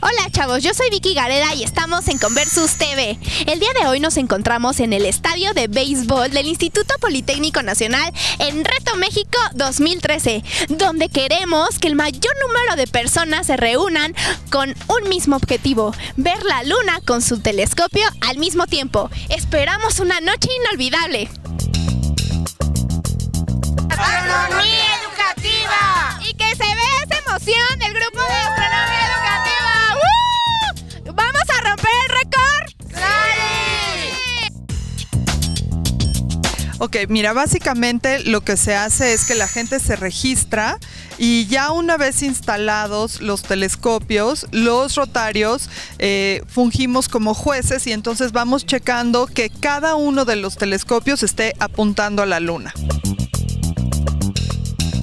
Hola chavos, yo soy Vicky Gareda y estamos en Conversus TV. El día de hoy nos encontramos en el estadio de béisbol del Instituto Politécnico Nacional en Reto México 2013, donde queremos que el mayor número de personas se reúnan con un mismo objetivo, ver la luna con su telescopio al mismo tiempo. Esperamos una noche inolvidable. ¡Astronomía educativa! Y que se vea esa emoción del grupo de astronomía educativa. ¡Uh! ¿Vamos a romper el récord? Ok, mira, básicamente lo que se hace es que la gente se registra y ya una vez instalados los telescopios, los rotarios eh, fungimos como jueces y entonces vamos checando que cada uno de los telescopios esté apuntando a la luna.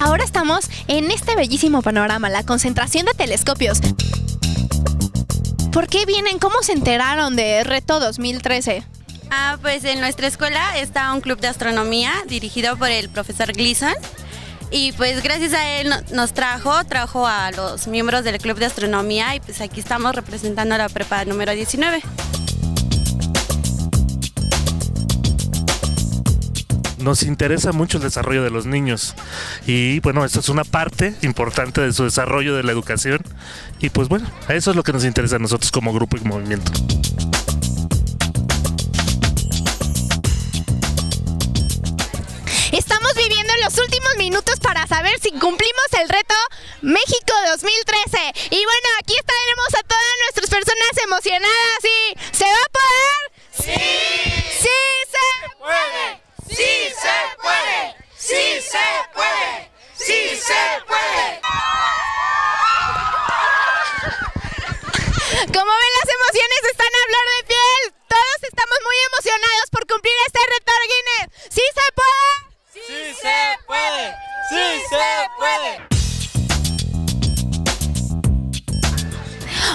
Ahora estamos en este bellísimo panorama, la concentración de telescopios. ¿Por qué vienen? ¿Cómo se enteraron de Reto 2013? Ah, pues en nuestra escuela está un club de astronomía dirigido por el profesor Gleason. Y pues gracias a él no- nos trajo, trajo a los miembros del club de astronomía y pues aquí estamos representando la prepa número 19. Nos interesa mucho el desarrollo de los niños y bueno, esto es una parte importante de su desarrollo de la educación y pues bueno, eso es lo que nos interesa a nosotros como grupo y movimiento. Estamos viviendo los últimos minutos para saber si cumplimos el reto México 2013. Y bueno, aquí tenemos a todas nuestras personas emocionadas y ¿se va a poder? Sí. Sí se ¡Puede! ¡Sí se puede! ¡Sí se puede! ¡Sí se puede! Como ven, las emociones están a flor de piel. Todos estamos muy emocionados por cumplir este reto Guinness. ¿Sí se puede? ¡Sí se puede! ¡Sí se puede!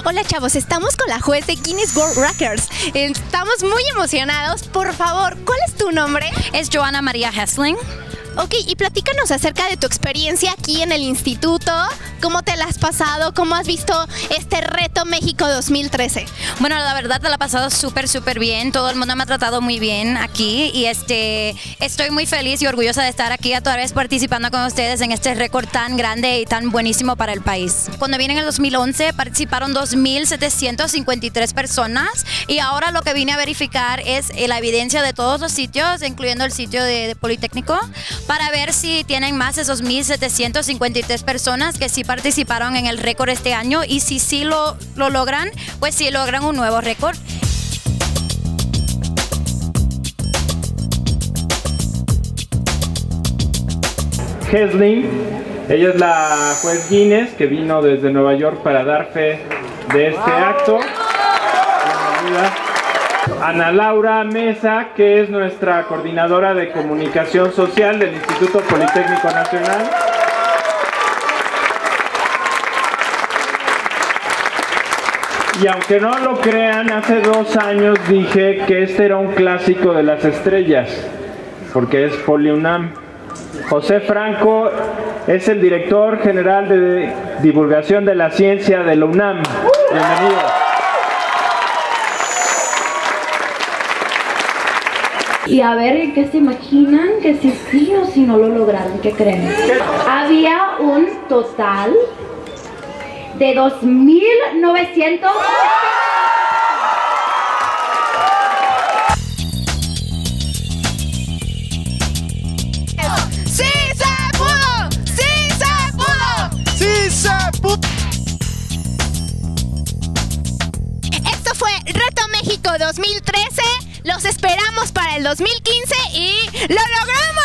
Hola chavos, estamos con la juez de Guinness World Records. Estamos muy emocionados. Por favor, ¿cuál es tu nombre? Es Joana María Hessling. Ok, y platícanos acerca de tu experiencia aquí en el instituto. ¿Cómo te la has pasado? ¿Cómo has visto este reto México 2013? Bueno, la verdad te la he pasado súper, súper bien. Todo el mundo me ha tratado muy bien aquí y este, estoy muy feliz y orgullosa de estar aquí otra vez participando con ustedes en este récord tan grande y tan buenísimo para el país. Cuando vine en el 2011 participaron 2.753 personas y ahora lo que vine a verificar es la evidencia de todos los sitios, incluyendo el sitio de, de Politécnico, para ver si tienen más esos 1.753 personas que sí participaron en el récord este año y si sí lo, lo logran, pues sí logran un nuevo récord. Hesling. Ella es la juez Guinness que vino desde Nueva York para dar fe de este acto. Bienvenida. Ana Laura Mesa, que es nuestra coordinadora de comunicación social del Instituto Politécnico Nacional. Y aunque no lo crean, hace dos años dije que este era un clásico de las estrellas, porque es Poliunam. José Franco es el director general de divulgación de la ciencia de la UNAM. Bienvenido. Y a ver qué se imaginan, que si sí o si no lo lograron, ¿qué creen? Había un total de 2.900... ¡Sí se pudo! ¡Sí se pudo! ¡Sí se pudo! Esto fue Reto México 2013. Los esperamos para el 2015 y lo logramos. ¡Sí se